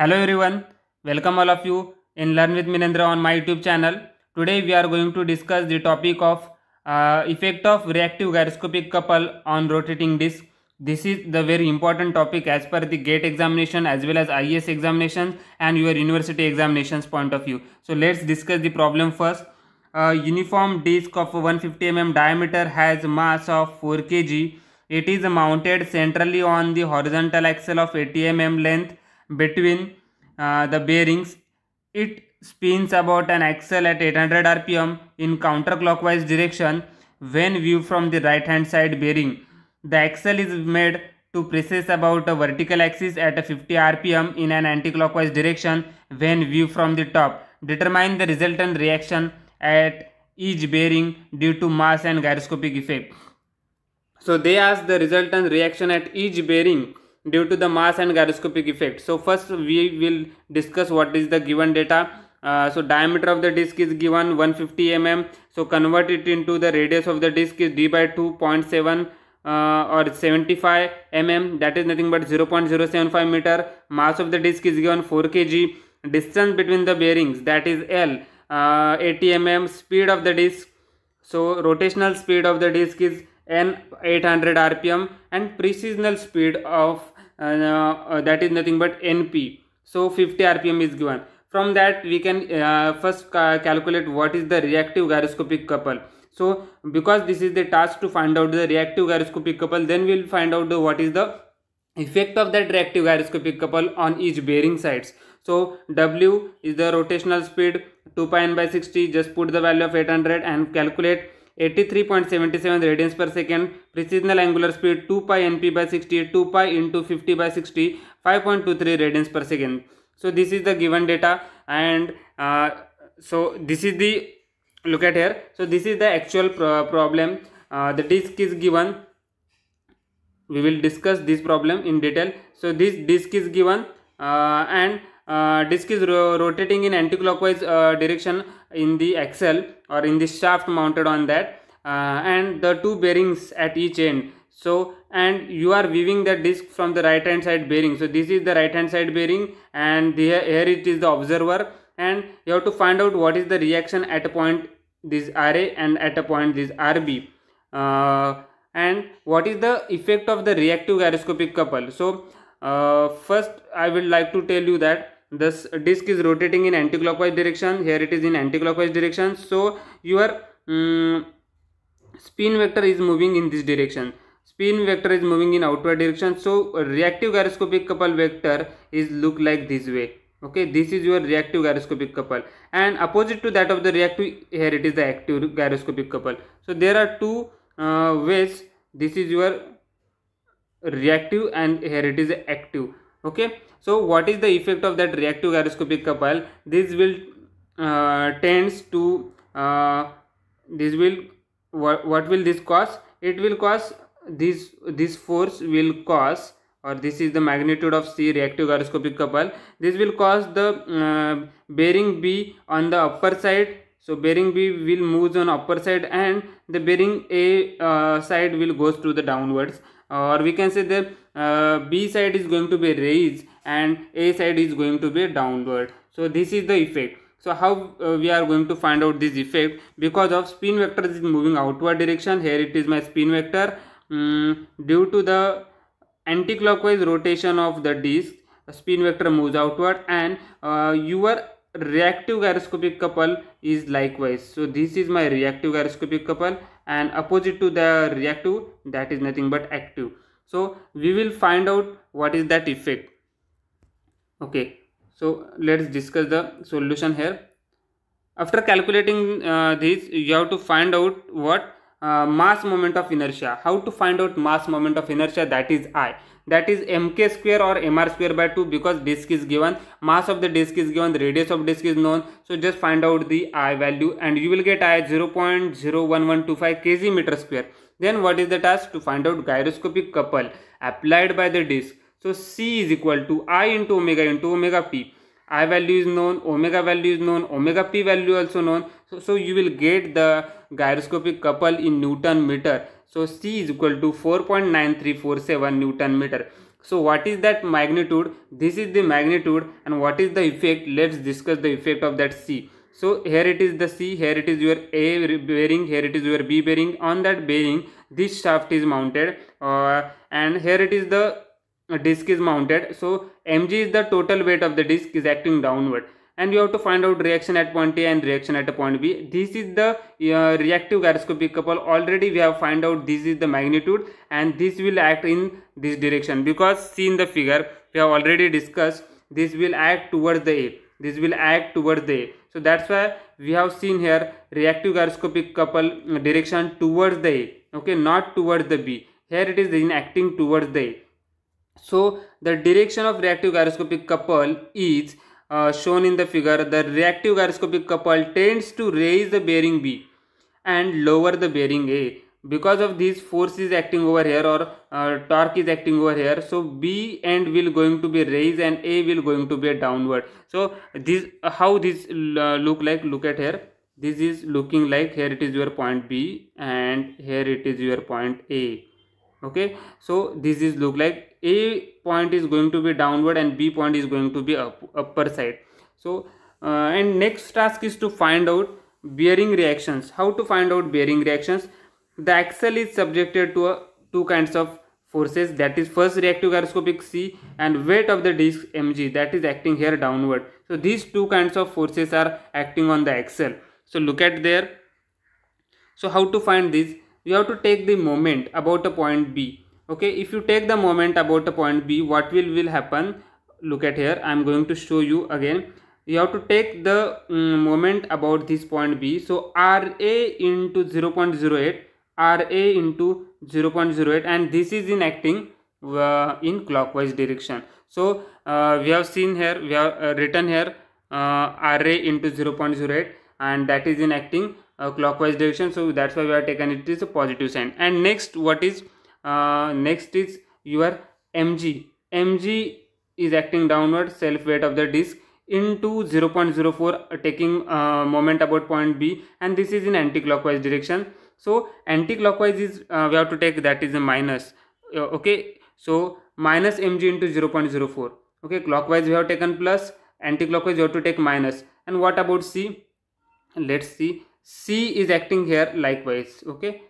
Hello everyone, welcome all of you in Learn with Minendra on my YouTube channel. Today we are going to discuss the topic of uh, effect of reactive gyroscopic couple on rotating disc. This is the very important topic as per the GATE examination as well as IS examinations and your university examinations point of view. So let's discuss the problem first. A uniform disc of 150 mm diameter has mass of 4 kg. It is mounted centrally on the horizontal axle of 80 mm length between uh, the bearings. It spins about an axle at 800 rpm in counterclockwise direction when viewed from the right hand side bearing. The axle is made to precess about a vertical axis at 50 rpm in an anticlockwise direction when viewed from the top. Determine the resultant reaction at each bearing due to mass and gyroscopic effect. So they ask the resultant reaction at each bearing due to the mass and gyroscopic effect. So first we will discuss what is the given data. Uh, so diameter of the disc is given 150 mm. So convert it into the radius of the disc is d by 2.7 uh, or 75 mm that is nothing but 0.075 meter. Mass of the disc is given 4 kg. Distance between the bearings that is L uh, 80 mm. Speed of the disc so rotational speed of the disc is n 800 rpm and precessional speed of uh, uh, that is nothing but np so 50 rpm is given. From that we can uh, first ca calculate what is the reactive gyroscopic couple. So because this is the task to find out the reactive gyroscopic couple then we'll find out the, what is the effect of that reactive gyroscopic couple on each bearing sides. So w is the rotational speed 2 pi n by 60 just put the value of 800 and calculate 83.77 radians per second precessional angular speed 2 pi np by 60 2 pi into 50 by 60 5.23 radians per second. So this is the given data and uh, so this is the look at here. So this is the actual pro problem. Uh, the disk is given. We will discuss this problem in detail. So this disk is given uh, and uh, disk is ro rotating in anticlockwise uh, direction in the axle or in the shaft mounted on that. Uh, and the two bearings at each end. So and you are viewing the disc from the right hand side bearing. So this is the right hand side bearing and the, here it is the observer. And you have to find out what is the reaction at a point this RA and at a point this RB uh, and what is the effect of the reactive gyroscopic couple? So uh, first I would like to tell you that this disc is rotating in anticlockwise direction. Here it is in anticlockwise direction. So your um, spin vector is moving in this direction. Spin vector is moving in outward direction. So reactive gyroscopic couple vector is look like this way. Okay this is your reactive gyroscopic couple. And opposite to that of the reactive here it is the active gyroscopic couple. So there are two uh, ways. This is your reactive and here it is active okay. So what is the effect of that reactive gyroscopic couple this will uh, tends to uh, this will what, what will this cause? It will cause this this force will cause or this is the magnitude of C reactive gyroscopic couple this will cause the uh, bearing B on the upper side. So bearing B will moves on upper side and the bearing A uh, side will goes to the downwards or we can say that uh, B side is going to be raised and A side is going to be downward. So this is the effect. So how uh, we are going to find out this effect? Because of spin vector is moving outward direction. Here it is my spin vector. Um, due to the anticlockwise rotation of the disc spin vector moves outward and uh, your reactive gyroscopic couple is likewise. So this is my reactive gyroscopic couple and opposite to the reactive that is nothing but active. So we will find out what is that effect. Okay so let's discuss the solution here. After calculating uh, this you have to find out what uh, mass moment of inertia. How to find out mass moment of inertia? That is i. That is mk square or mr square by 2 because disk is given. Mass of the disk is given. The radius of disk is known. So just find out the i value and you will get i 0.01125 kg meter square. Then what is the task? To find out gyroscopic couple applied by the disk. So c is equal to i into omega into omega p. I value is known. Omega value is known. Omega p value also known so, so you will get the gyroscopic couple in newton meter. So c is equal to 4.9347 newton meter. So what is that magnitude? This is the magnitude and what is the effect? Let's discuss the effect of that c. So here it is the c here it is your a bearing here it is your b bearing. On that bearing this shaft is mounted uh, and here it is the disc is mounted. So mg is the total weight of the disc is acting downward and you have to find out reaction at point A and reaction at point B. This is the uh, reactive gyroscopic couple. Already we have find out this is the magnitude and this will act in this direction because see in the figure we have already discussed this will act towards the A. This will act towards the A. So that's why we have seen here reactive gyroscopic couple direction towards the A. Okay, not towards the B. Here it is in acting towards the A. So the direction of reactive gyroscopic couple is uh, shown in the figure, the reactive gyroscopic couple tends to raise the bearing B and lower the bearing A. Because of these forces acting over here or uh, torque is acting over here, so B end will going to be raised and A will going to be downward. So this uh, how this uh, look like? Look at here. This is looking like here it is your point B and here it is your point A. Okay, so this is look like A point is going to be downward and B point is going to be up upper side. So uh, and next task is to find out bearing reactions. How to find out bearing reactions? The axle is subjected to a, two kinds of forces that is first reactive gyroscopic C and weight of the disc mg that is acting here downward. So these two kinds of forces are acting on the axle. So look at there. So how to find this? You have to take the moment about a point B okay? If you take the moment about the point b what will will happen? Look at here. I'm going to show you again. You have to take the um, moment about this point b. So ra into 0.08 ra into 0.08 and this is in acting uh, in clockwise direction. So uh, we have seen here we have uh, written here uh, ra into 0.08 and that is in acting uh, clockwise direction so that's why we have taken it is a positive sign. And next what is uh, next is your mg mg is acting downward self weight of the disc into 0.04 uh, taking uh, moment about point b and this is in anti-clockwise direction. So anti-clockwise is uh, we have to take that is a minus uh, okay? So minus mg into 0.04 okay? Clockwise we have taken plus anti-clockwise you have to take minus. And what about c? Let's see c is acting here likewise okay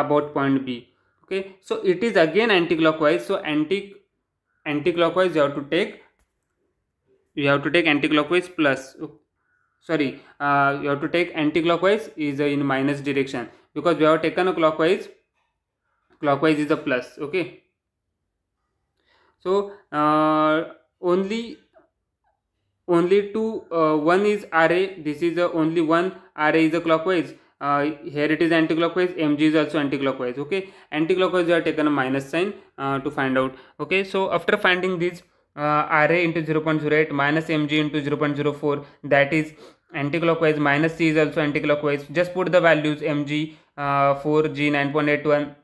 about point b okay. So it is again anti-clockwise. So anti anti-clockwise you have to take you have to take anti-clockwise plus sorry uh, you have to take anti-clockwise is in minus direction because we have taken a clockwise clockwise is a plus okay. So uh, only only two uh, one is ra this is the only one ra is a clockwise. Uh, here it is anti-clockwise. Mg is also anti-clockwise. Okay? Anti-clockwise you have taken a minus sign uh, to find out. Okay? So after finding this uh, ra into 0.08 minus mg into 0.04 that is anti-clockwise minus c is also anti-clockwise. Just put the values mg uh, 4g 9.81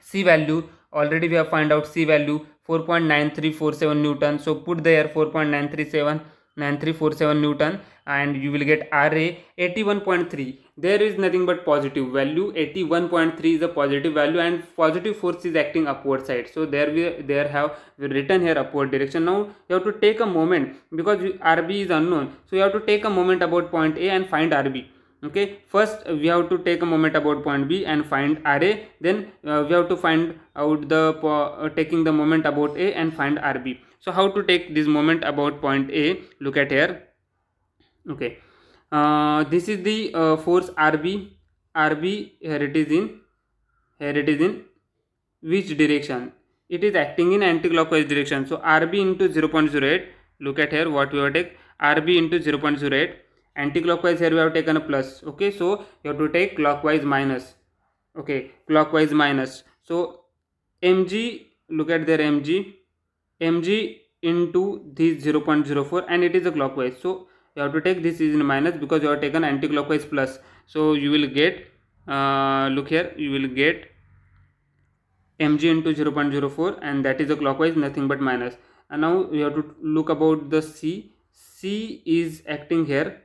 c value already we have find out c value 4.9347 newton. So put there 4.937 9347 newton and you will get ra 81.3 there is nothing but positive value. 81.3 is a positive value and positive force is acting upward side. So there we there have written here upward direction. Now you have to take a moment because rb is unknown. So you have to take a moment about point a and find rb okay first we have to take a moment about point b and find ra then uh, we have to find out the uh, taking the moment about a and find rb so how to take this moment about point a? Look at here. Okay. Uh, this is the uh, force rb rb here it is in. Here it is in. Which direction? It is acting in anti-clockwise direction. So rb into 0.08 look at here what we have take. Rb into 0.08 anti-clockwise here we have taken a plus. Okay so you have to take clockwise minus. Okay clockwise minus. So mg look at their mg mg into this 0.04 and it is a clockwise. So you have to take this is in minus because you have taken anti-clockwise plus. So you will get uh, look here you will get mg into 0.04 and that is a clockwise nothing but minus. And now you have to look about the c. C is acting here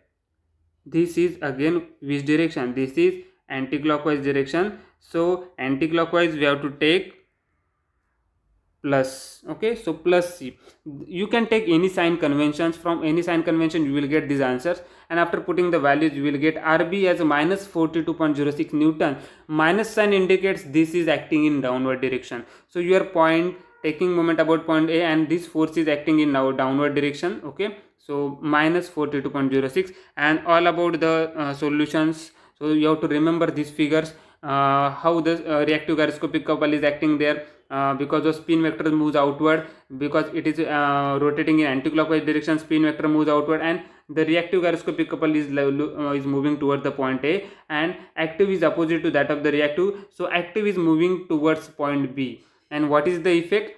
this is again which direction? This is anti-clockwise direction. So anti-clockwise we have to take plus okay? So plus c. You can take any sign conventions. From any sign convention you will get these answers. And after putting the values you will get rb as minus 42.06 newton. Minus sign indicates this is acting in downward direction. So your point taking moment about point a and this force is acting in now downward direction okay so minus 42.06 and all about the uh, solutions. So you have to remember these figures uh, how the uh, reactive gyroscopic couple is acting there uh, because the spin vector moves outward because it is uh, rotating in anti-clockwise direction spin vector moves outward and the reactive gyroscopic couple is uh, is moving towards the point a and active is opposite to that of the reactive. So active is moving towards point b. And what is the effect?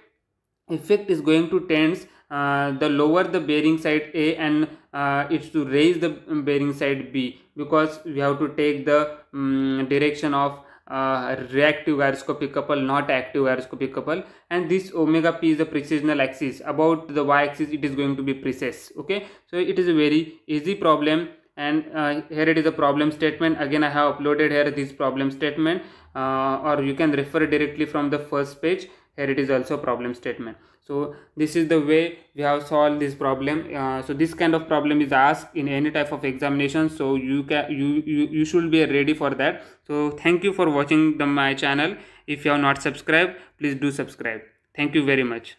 Effect is going to tend uh, the lower the bearing side A and uh, it's to raise the bearing side B because we have to take the um, direction of uh, reactive gyroscopic couple not active gyroscopic couple. And this omega p is the precessional axis. About the y axis it is going to be precise. Okay? So it is a very easy problem. And uh, here it is a problem statement. Again i have uploaded here this problem statement. Uh, or you can refer directly from the first page here it is also problem statement. So this is the way we have solved this problem. Uh, so this kind of problem is asked in any type of examination. So you can you, you you should be ready for that. So thank you for watching the my channel. If you have not subscribed please do subscribe. Thank you very much